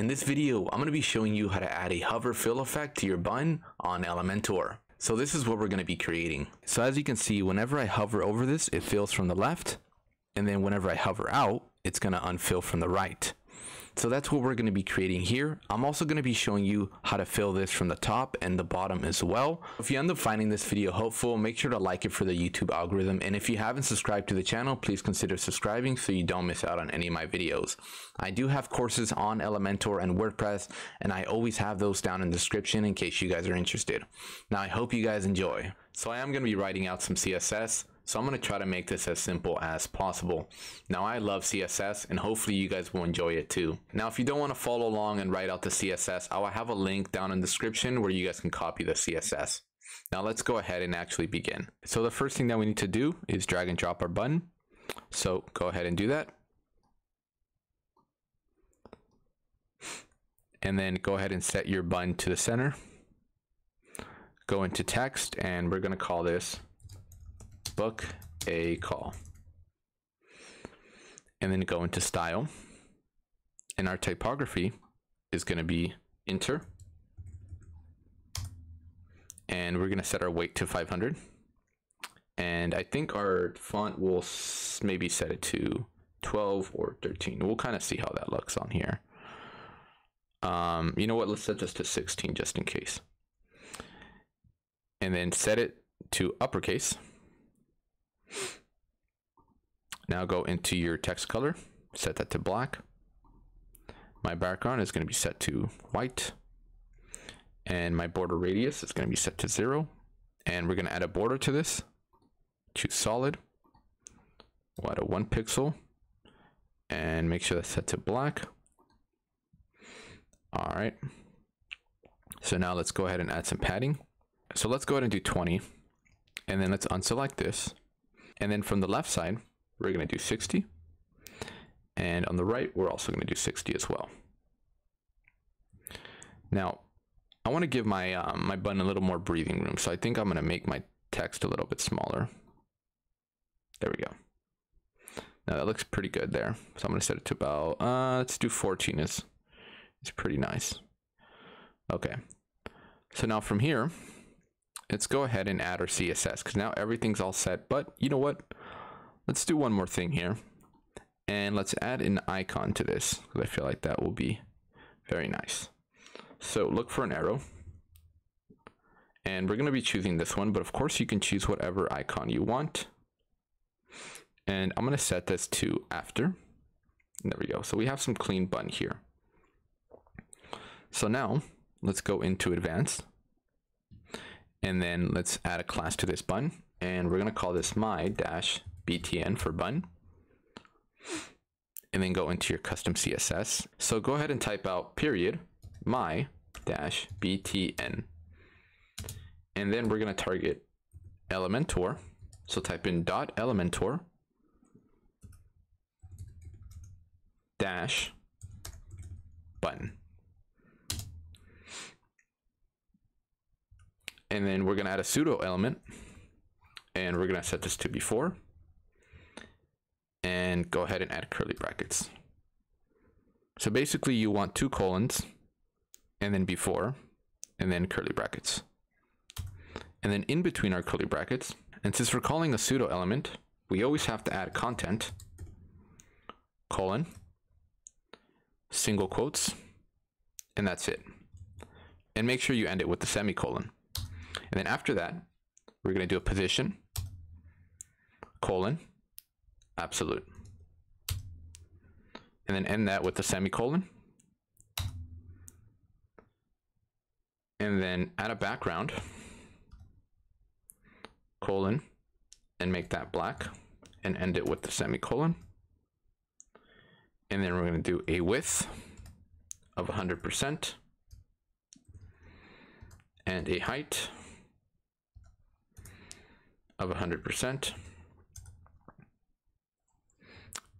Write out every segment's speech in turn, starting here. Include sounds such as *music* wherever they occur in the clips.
In this video, I'm going to be showing you how to add a hover fill effect to your button on Elementor. So this is what we're going to be creating. So as you can see, whenever I hover over this, it fills from the left. And then whenever I hover out, it's going to unfill from the right. So that's what we're going to be creating here. I'm also going to be showing you how to fill this from the top and the bottom as well. If you end up finding this video helpful, make sure to like it for the YouTube algorithm. And if you haven't subscribed to the channel, please consider subscribing so you don't miss out on any of my videos. I do have courses on Elementor and WordPress, and I always have those down in the description in case you guys are interested. Now, I hope you guys enjoy. So I am going to be writing out some CSS. So I'm going to try to make this as simple as possible. Now I love CSS and hopefully you guys will enjoy it too. Now if you don't want to follow along and write out the CSS, I will have a link down in the description where you guys can copy the CSS. Now let's go ahead and actually begin. So the first thing that we need to do is drag and drop our button. So go ahead and do that. And then go ahead and set your button to the center. Go into text and we're going to call this book a call. And then go into style. And our typography is going to be Inter. And we're going to set our weight to 500. And I think our font will maybe set it to 12 or 13. We'll kind of see how that looks on here. Um, you know what? Let's set this to 16 just in case. And then set it to uppercase. Now go into your text color, set that to black. My background is going to be set to white. And my border radius is going to be set to zero. And we're going to add a border to this. Choose solid. We'll add a one pixel. And make sure that's set to black. All right. So now let's go ahead and add some padding. So let's go ahead and do 20. And then let's unselect this. And then from the left side, we're going to do 60. And on the right, we're also going to do 60 as well. Now, I want to give my, um, my button a little more breathing room. So I think I'm going to make my text a little bit smaller. There we go. Now that looks pretty good there. So I'm going to set it to about, uh, let's do 14 is, is pretty nice. Okay. So now from here, let's go ahead and add our CSS because now everything's all set. But you know what? Let's do one more thing here. And let's add an icon to this because I feel like that will be very nice. So look for an arrow. And we're going to be choosing this one, but of course you can choose whatever icon you want. And I'm going to set this to after. There we go. So we have some clean button here. So now let's go into advanced and then let's add a class to this button. And we're going to call this my dash btn for button. And then go into your custom CSS. So go ahead and type out period my dash btn. And then we're going to target Elementor. So type in dot Elementor dash button. And then we're going to add a pseudo element. And we're going to set this to before. And go ahead and add curly brackets. So basically you want two colons and then before and then curly brackets. And then in between our curly brackets, and since we're calling a pseudo element, we always have to add content, colon, single quotes, and that's it. And make sure you end it with the semicolon. And then after that, we're going to do a position, colon, absolute. And then end that with the semicolon. And then add a background, colon, and make that black, and end it with the semicolon. And then we're going to do a width of 100% and a height of 100%.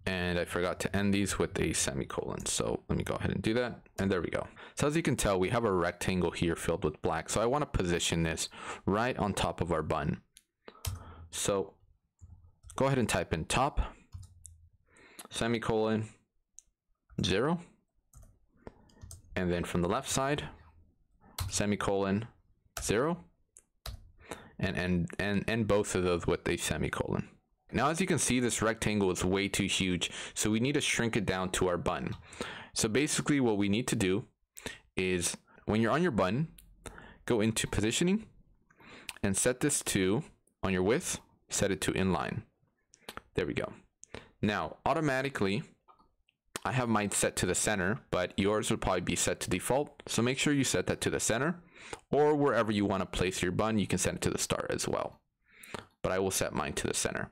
And I forgot to end these with a semicolon. So let me go ahead and do that. And there we go. So as you can tell, we have a rectangle here filled with black. So I want to position this right on top of our button. So go ahead and type in top, semicolon, zero, and then from the left side, semicolon, zero, and end, and end both of those with a semicolon. Now, as you can see, this rectangle is way too huge, so we need to shrink it down to our button. So basically what we need to do is when you're on your button, go into positioning and set this to, on your width, set it to inline. There we go. Now, automatically, I have mine set to the center, but yours would probably be set to default. So make sure you set that to the center or wherever you want to place your bun, you can set it to the start as well. But I will set mine to the center.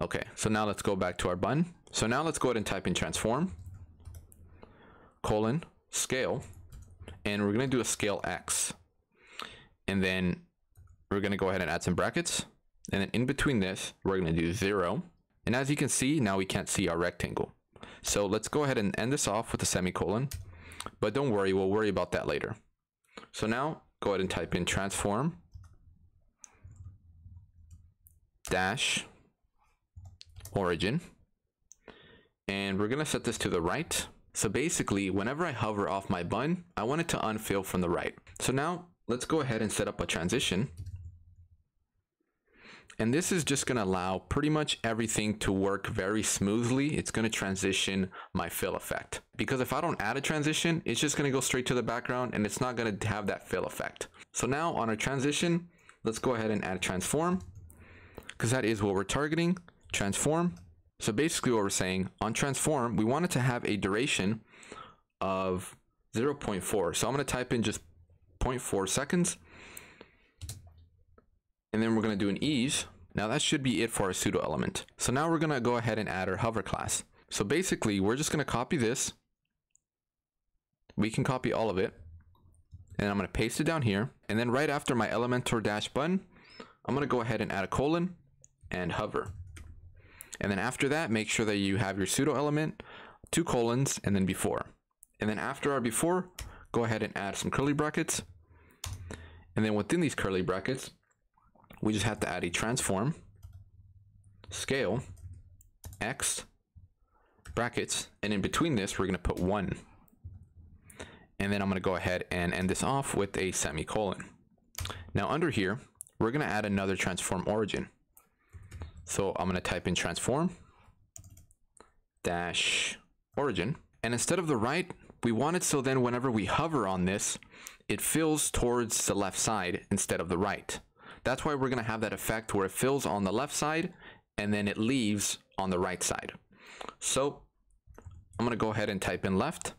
Okay, so now let's go back to our bun. So now let's go ahead and type in transform, colon, scale, and we're gonna do a scale X. And then we're gonna go ahead and add some brackets. And then in between this, we're gonna do zero. And as you can see, now we can't see our rectangle. So let's go ahead and end this off with a semicolon. But don't worry, we'll worry about that later. So now go ahead and type in transform dash origin. And we're gonna set this to the right. So basically, whenever I hover off my button, I want it to unfill from the right. So now let's go ahead and set up a transition. And this is just going to allow pretty much everything to work very smoothly. It's going to transition my fill effect. Because if I don't add a transition, it's just going to go straight to the background and it's not going to have that fill effect. So now on our transition, let's go ahead and add transform because that is what we're targeting. Transform. So basically what we're saying on transform, we want it to have a duration of 0.4. So I'm going to type in just 0.4 seconds and then we're going to do an ease. Now that should be it for our pseudo element. So now we're going to go ahead and add our hover class. So basically we're just going to copy this. We can copy all of it. And I'm going to paste it down here. And then right after my Elementor dash button, I'm going to go ahead and add a colon and hover. And then after that, make sure that you have your pseudo element, two colons, and then before. And then after our before, go ahead and add some curly brackets. And then within these curly brackets, we just have to add a transform, scale, x, brackets, and in between this, we're going to put 1. And then I'm going to go ahead and end this off with a semicolon. Now under here, we're going to add another transform origin. So I'm going to type in transform dash origin. And instead of the right, we want it so then whenever we hover on this, it fills towards the left side instead of the right. That's why we're going to have that effect where it fills on the left side and then it leaves on the right side. So I'm going to go ahead and type in left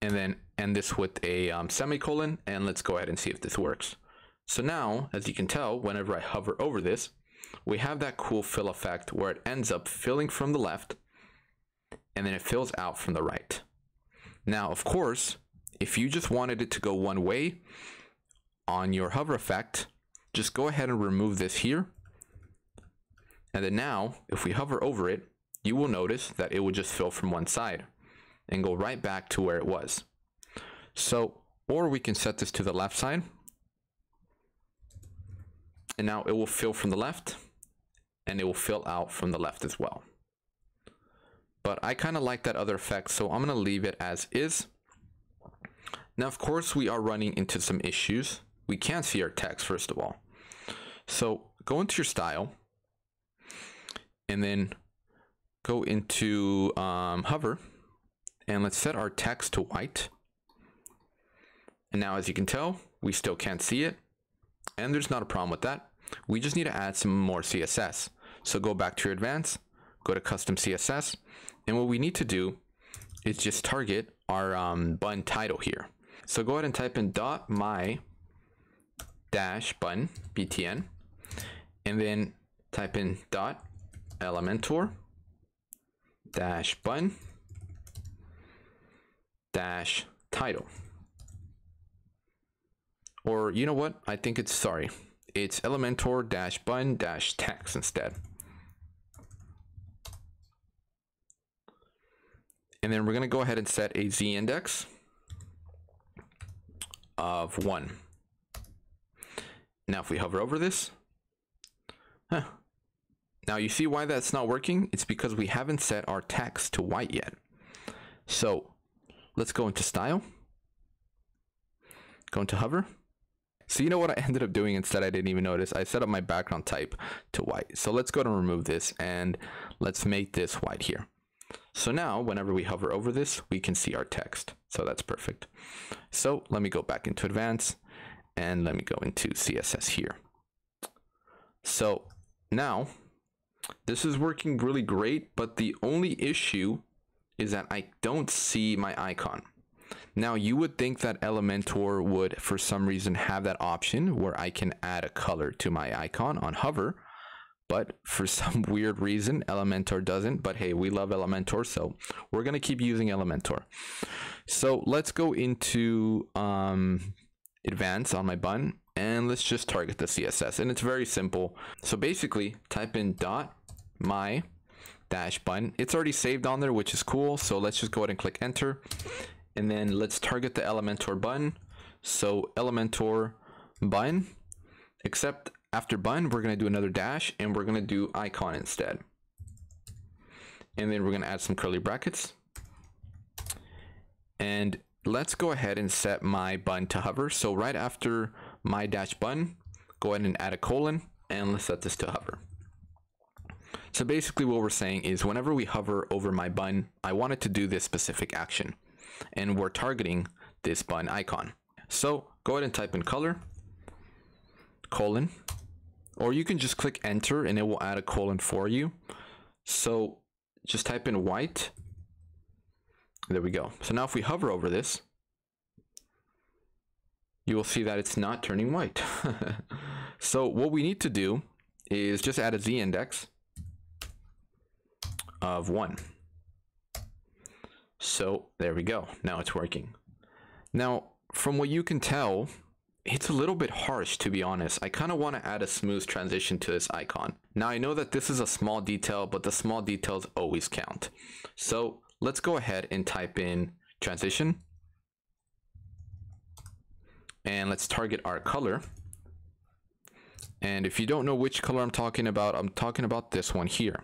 and then end this with a um, semicolon and let's go ahead and see if this works. So now, as you can tell, whenever I hover over this, we have that cool fill effect where it ends up filling from the left and then it fills out from the right. Now, of course, if you just wanted it to go one way on your hover effect, just go ahead and remove this here. And then now, if we hover over it, you will notice that it will just fill from one side and go right back to where it was. So, or we can set this to the left side. And now it will fill from the left and it will fill out from the left as well. But I kind of like that other effect, so I'm going to leave it as is. Now, of course, we are running into some issues we can't see our text first of all. So go into your style and then go into um, hover and let's set our text to white. And now as you can tell, we still can't see it and there's not a problem with that. We just need to add some more CSS. So go back to your advanced, go to custom CSS. And what we need to do is just target our um, button title here. So go ahead and type in dot my dash button btn and then type in dot elementor dash button dash title. Or you know what? I think it's sorry it's elementor dash button dash text instead. And then we're going to go ahead and set a z index of 1 now if we hover over this, huh. Now you see why that's not working? It's because we haven't set our text to white yet. So let's go into style. Go into hover. So you know what I *laughs* ended up doing instead I didn't even notice. I set up my background type to white. So let's go and remove this and let's make this white here. So now whenever we hover over this, we can see our text. So that's perfect. So let me go back into advanced and let me go into CSS here. So now this is working really great, but the only issue is that I don't see my icon. Now you would think that Elementor would for some reason have that option where I can add a color to my icon on hover, but for *laughs* some weird reason Elementor doesn't, but hey, we love Elementor, so we're gonna keep using Elementor. So let's go into um, advanced on my button and let's just target the CSS and it's very simple. So basically type in dot my dash button. It's already saved on there, which is cool. So let's just go ahead and click enter and then let's target the Elementor button. So Elementor button, except after button, we're going to do another dash and we're going to do icon instead. And then we're going to add some curly brackets. And let's go ahead and set my bun to hover. So right after my dash bun, go ahead and add a colon and let's set this to hover. So basically what we're saying is whenever we hover over my bun, I want it to do this specific action and we're targeting this bun icon. So go ahead and type in color, colon, or you can just click enter and it will add a colon for you. So just type in white. There we go. So now if we hover over this, you will see that it's not turning white. *laughs* so what we need to do is just add a z index of one. So there we go. Now it's working. Now, from what you can tell, it's a little bit harsh to be honest. I kind of want to add a smooth transition to this icon. Now I know that this is a small detail, but the small details always count. So let's go ahead and type in transition. And let's target our color. And if you don't know which color I'm talking about, I'm talking about this one here.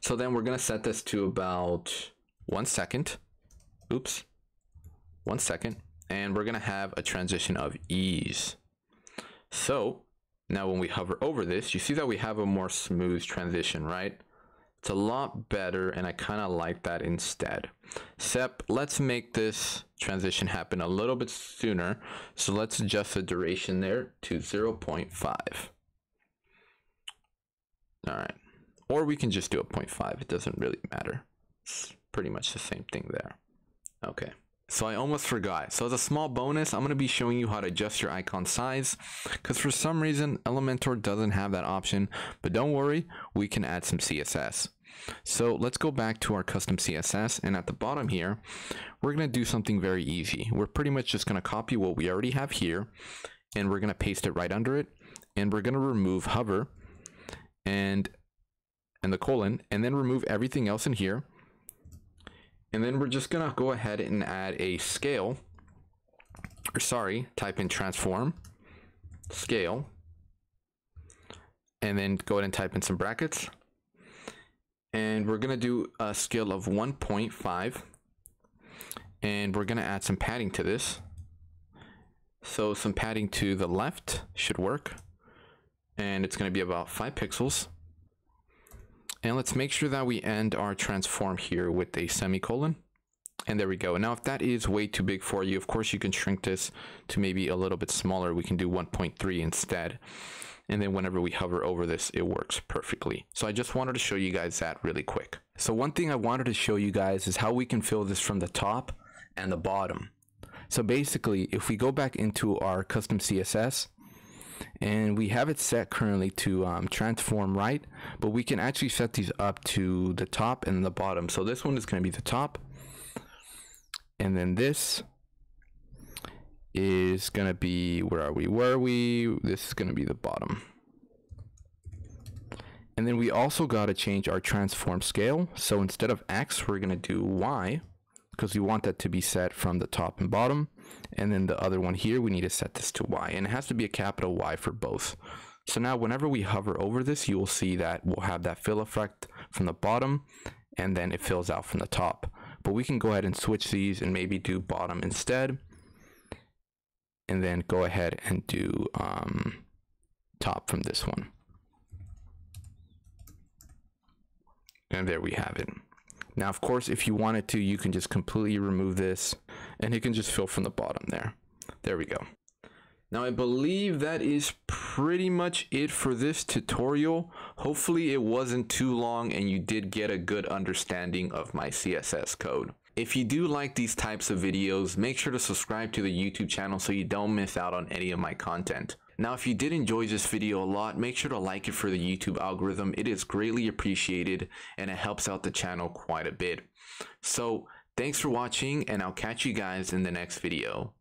So then we're going to set this to about one second. Oops. One second. And we're going to have a transition of ease. So now when we hover over this, you see that we have a more smooth transition, right? It's a lot better and I kind of like that instead. Except let's make this transition happen a little bit sooner. So let's adjust the duration there to 0 0.5. All right. Or we can just do a 0.5. It doesn't really matter. It's pretty much the same thing there. Okay. So I almost forgot. So as a small bonus, I'm going to be showing you how to adjust your icon size because for some reason Elementor doesn't have that option, but don't worry, we can add some CSS. So let's go back to our custom CSS and at the bottom here, we're going to do something very easy. We're pretty much just going to copy what we already have here and we're going to paste it right under it and we're going to remove hover and and the colon and then remove everything else in here and then we're just gonna go ahead and add a scale or sorry type in transform scale and then go ahead and type in some brackets and we're gonna do a scale of 1.5 and we're gonna add some padding to this so some padding to the left should work and it's to be about 5 pixels and let's make sure that we end our transform here with a semicolon. And there we go. Now, if that is way too big for you, of course, you can shrink this to maybe a little bit smaller. We can do 1.3 instead. And then whenever we hover over this, it works perfectly. So I just wanted to show you guys that really quick. So one thing I wanted to show you guys is how we can fill this from the top and the bottom. So basically, if we go back into our custom CSS, and we have it set currently to um, transform right but we can actually set these up to the top and the bottom so this one is going to be the top and then this is going to be where are we where are we this is going to be the bottom and then we also got to change our transform scale so instead of x we're going to do y because we want that to be set from the top and bottom. And then the other one here, we need to set this to Y and it has to be a capital Y for both. So now whenever we hover over this, you will see that we'll have that fill effect from the bottom and then it fills out from the top. but we can go ahead and switch these and maybe do bottom instead. And then go ahead and do um, top from this one. And there we have it. Now, of course, if you wanted to, you can just completely remove this and it can just fill from the bottom there. There we go. Now, I believe that is pretty much it for this tutorial. Hopefully it wasn't too long and you did get a good understanding of my CSS code. If you do like these types of videos, make sure to subscribe to the YouTube channel so you don't miss out on any of my content. Now, if you did enjoy this video a lot, make sure to like it for the YouTube algorithm. It is greatly appreciated and it helps out the channel quite a bit. So thanks for watching and I'll catch you guys in the next video.